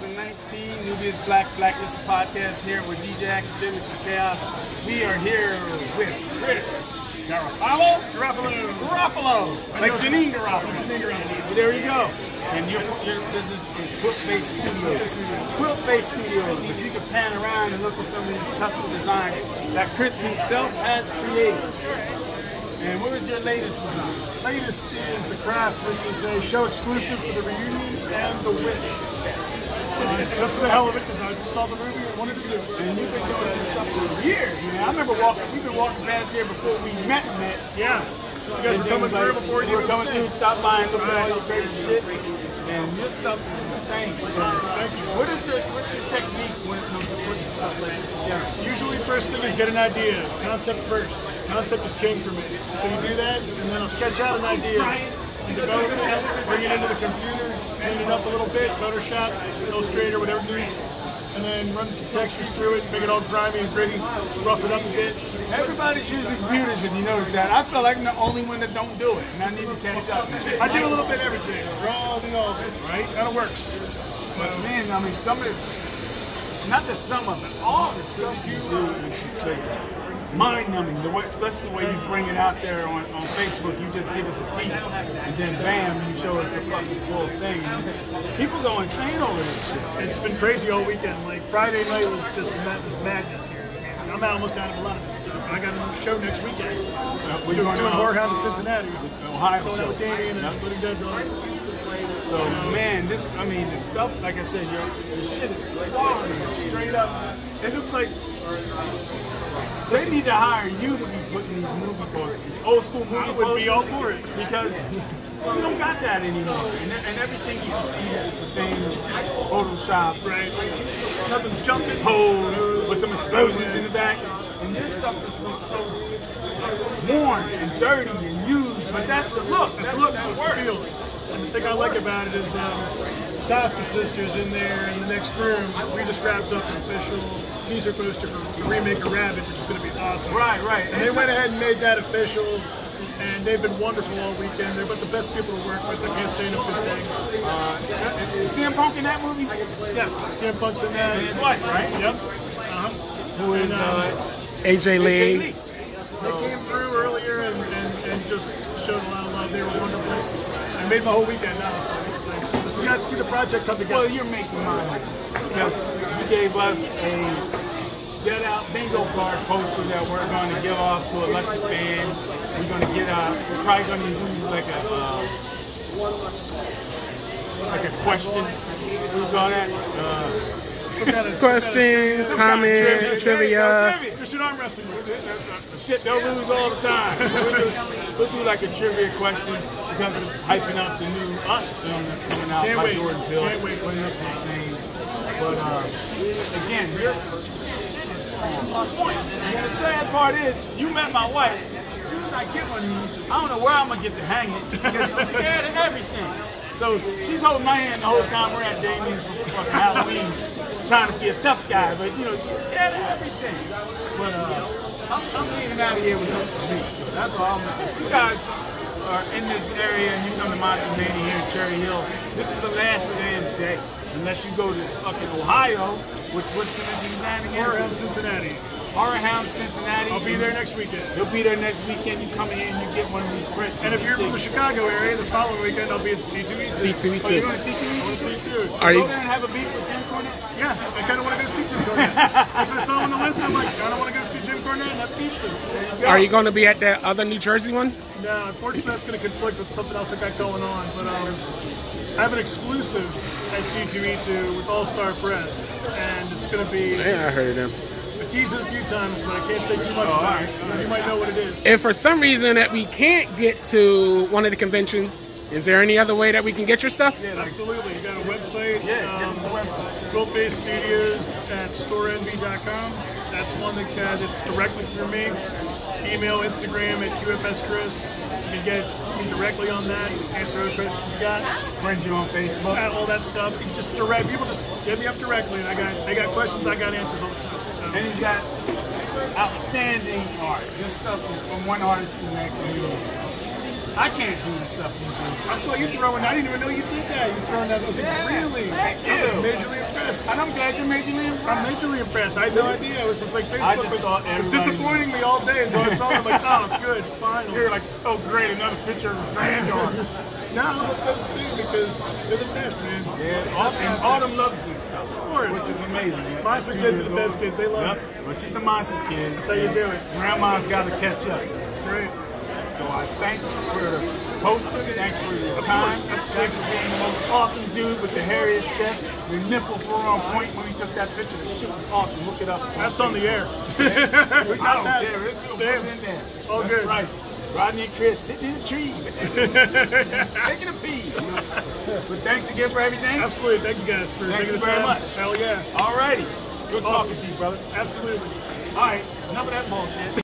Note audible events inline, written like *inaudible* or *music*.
2019. Nubius Black Blacklist podcast here with DJ Academics and Chaos. We are here with Chris Garofalo. Garofalo. Garofalo. Like Janeane Garofalo. Janeane Garofalo. There you go. And your, your business is Quiltface Studios. Quiltface Studios. If you could pan around and look at some of these custom designs that Chris himself has created. And what was your latest design? Latest is the craft, which is a show exclusive for the reunion and the witch. Just for the hell of it, because I just saw the movie and wanted to do it. And you've been doing this stuff for years, man. I remember walking, we've been walking past here before we met met. Yeah. You guys were coming through before you were coming through, stop by and look at all your favorite shit. And your stuff is the same. So, thank you. What is your, what's your technique when it comes to putting stuff like this together? Usually first thing is get an idea. Concept first. Concept is king for me. So you do that, and then I'll sketch out an oh, idea bring it into the computer, clean it up a little bit, Photoshop, Illustrator, whatever needs, and then run the textures through it, make it all grimy and gritty, rough it up a bit. Everybody's using computers, if you notice that. I feel like I'm the only one that don't do it, and I need to catch up. I do a little bit of everything. We're all of it, right? Of works. But man, I mean, some of it, not just some of it, all the stuff you do is just like mind-numbing. The way, especially the way you bring it out there on, on Facebook, you just give us a peek, and then bam, you show us the fucking full thing. People go insane over this shit. It's been crazy all weekend. Like Friday night was just was madness here. I'm almost out of a lot of this stuff. I got a show next weekend. Uh, We're doing, doing HorrorHound in Cincinnati. Ohio Going out with Danny and Yep. Living Dead Dolls. So man, this I mean the stuff like I said, your your shit is quality, straight up. It looks like they need to hire you to be putting these movie posters, old school movie I would be all for it. because we don't got that anymore. And, and everything you see is the same Photoshop, Right. Nothing's jumping. pose with some explosions in the back. And this stuff just looks so worn and dirty and used, but that's the look. That's That's look, that the works. Feel. And the thing I like about it is um, Soska Sisters in there in the next room. We just wrapped up an official teaser poster for the remake of Rabid, which is going to be awesome. Right, right. And they went ahead and made that official, and they've been wonderful all weekend. They're about the best people to work with. I can't say enough good things. Uh, is CM Punk in that movie? Yes, CM Punk's in that. And his wife, right? Yep. Uh-huh. Who is And, um, uh, AJ AJ Lee. Lee. They came through earlier and, and, and just showed a lot of love. They were wonderful. I made my whole weekend, honestly. Like, just we got to see the project come together. Well, you're making mine because you gave us a Get Out bingo card poster that we're going to give off to a lucky fan. We're going to get out. We're probably going to do like a uh, like a question. We've got that. Uh, Some kind of Question, some kind of comment, trivia. trivia. Arm wrestling. Shit, they'll lose all the time. We'll do, we'll do like a trivia question because of hyping up the new Us film that's coming out Can't by wait. Jordan Peele. Can't wait. But it looks insane. But uh, again, you're on point. And the sad part is, you met my wife. As soon as I get one of these, I don't know where I'm gonna get to hang it because she's scared of everything. So she's holding my hand the whole time we're at Damien's for fucking Halloween, trying to be a tough guy, but you know, she's scared of everything. But uh, I'm, I'm leaving out of here with something for me. So that's all I'm you guys are in this area and you come to Monster here in Cherry Hill, this is the last damn day. Unless you go to fucking Ohio, which what's the convention's name again? HorrorHound Cincinnati. HorrorHound Cincinnati. I'll be there next weekend. You'll be there next weekend. You come in and you get one of these prints. And if you're from the Chicago area, the following weekend I'll be at C2E2. Oh, you're C2E2. going to see I want to see two? you. Are Go you? there and have a beef with Jim Cornette? Yeah, I kind of want to go see Jim Cornette. As I saw on the list, I'm like, I don't want to go see Jim Cornette and I beat him. Are you going to be at that other New Jersey one? No, unfortunately, that's going to conflict with something else I got going on. But um, I have an exclusive at C2E2 with All Star Press, and it's going to be. Yeah, I heard of them. I teased it a few times, but I can't say too much about it. You might know what it is. If for some reason that we can't get to one of the conventions, is there any other way that we can get your stuff? Yeah, Absolutely. You got a website. Yeah, give um, us the website. Quiltface Studios at storeenvy.com. That's one that uh, that's directly through me. Email, Instagram at QFS Chris. You can get me directly on that. Answer other questions you got. Friends you on Facebook. All that stuff. You just direct people just hit me up directly, and I got they got questions, I got answers all the time. So. And he's got outstanding art. This stuff from one artist to the next. You- I can't do the stuff you do. I saw you throwing. I didn't even know you did that. You throwing that. I was like, Yeah, really? thank I was majorly impressed. And I'm glad you're majorly impressed. I'm majorly impressed. I had no idea. It was just like Facebook just was, was disappointing me all day until I saw it. I'm like, oh, good, finally. You're like, oh great, another picture of his granddaughter. No, but that's the thing because they're the best, man. Yeah, Autumn, and. Autumn loves this stuff. course. Which is amazing. man. Monster kids are the best kids. They love Yep. it. But she's a monster kid. That's how you do it. Grandma's got to catch up. That's right. So I thank you for the poster. Thanks for your time. Thanks for being the most awesome dude with the hairiest chest. Your nipples were on point when we took that picture. The shit was awesome. Look it up. That's on the air. *laughs* we I got don't that. care. Sam. In there. All That's good. right. Rodney and Chris sitting in a tree, *laughs* taking a pee. But thanks again for everything. Absolutely. Thank you guys for Thank taking you the very time. much. Hell yeah. All righty. Good Awesome. talking to you, brother. Absolutely. All right. Enough of that bullshit.